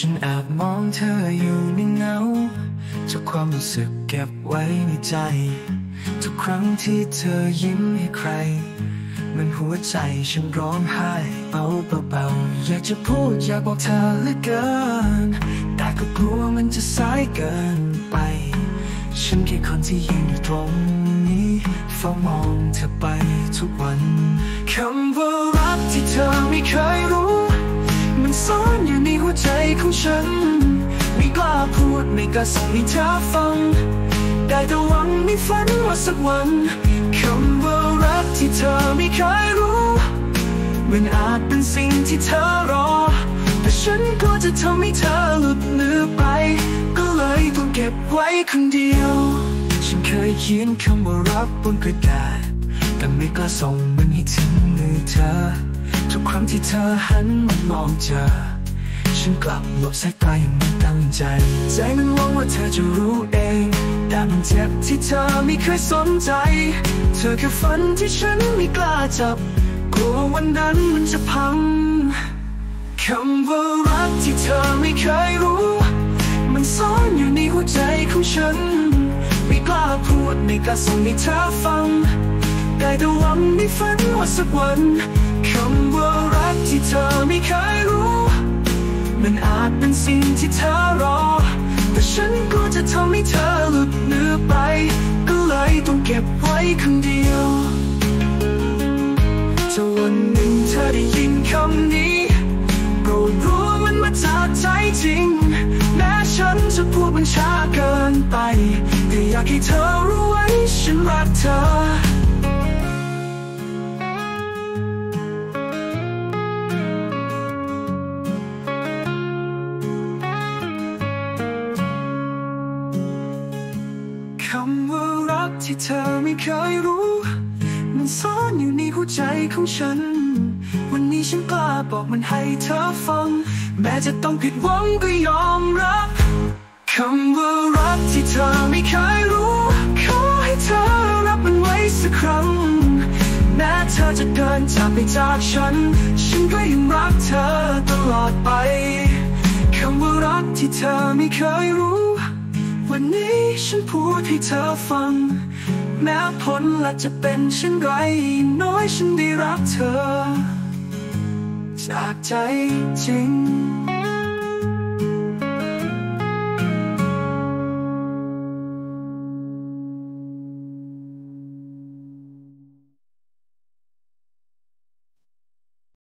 ฉันอาจมองเธออยู่ในเงาทุกความรู้สึกเก็บไว้ในใจ ทุกครั้งที่เธอยิ้มให้ใคร มันหัวใจฉันร้องไห้เบาเบาๆอยากจะพูดอยากบอกเธอเหลือเกิน แต่ก็กลัวมันจะสายเกินไป ฉันแค่คนที่ยืนอยู่ตรงนี้เฝ้ามองเธอไปทุกวันคำว่ารักที่เธอไม่เคยรู้ หัวใจของฉัน ไม่กล้าพูดไม่กล้าส่งให้เธอฟัง ได้แต่หวังไม่ฝันว่าสักวันคำว่ารักที่เธอไม่เคยรู้ มันอาจเป็นสิ่งที่เธอรอ แต่ฉันก็จะทำให้เธอหลุดมือไป ก็เลยต้องเก็บไว้คนเดียว ฉันเคยเขียนคำว่ารักบนกระดาษแต่ไม่กล้าส่งมันให้ถึงมือเธอ ทุกครั้งที่เธอหันมามองเจอ ฉันกลับหลบสายตาอย่างไม่ตั้งใจ ใจมันหวังว่าเธอจะรู้เอง แต่มันเจ็บที่เธอไม่เคยสนใจ เธอแค่ฝันที่ฉันไม่กล้าจับ กลัววันนั้นมันจะพัง คำว่ารักที่เธอไม่เคยรู้ มันซ่อนอยู่ในหัวใจของฉัน ไม่กล้าพูดไม่กล้าส่งให้เธอฟัง ได้แต่หวังไม่ฝันว่าสักวันคำว่ารักที่เธอไม่เคยรู้ มันอาจเป็นสิ่งที่เธอรอ แต่ฉันก็จะทำให้เธอหลุดมือไป ก็เลยต้องเก็บไว้คนเดียวถ้าวันหนึ่งเธอได้ยินคำนี้โปรดรู้ว่ามันมาจากใจจริง แม้ฉันจะพูดมันช้าเกินไปแต่อยากให้เธอรู้ไว้ฉันรักเธอ คำว่ารักที่เธอไม่เคยรู้ มันซ่อนอยู่ในหัวใจของฉัน วันนี้ฉันกล้าบอกมันให้เธอฟัง แม้จะต้องผิดหวังก็ยอมรับคำว่ารักที่เธอไม่เคยรู้ ขอให้เธอรับมันไว้สักครั้ง แม้เธอจะเดินจากไปจากฉัน ฉันก็ยังรักเธอตลอดไปคำว่ารักที่เธอไม่เคยรู้ วันนี้ฉันพูดให้เธอฟัง แม้ผลลัพธ์จะเป็นเช่นไรน้อยฉันได้รักเธอ จากใจจริง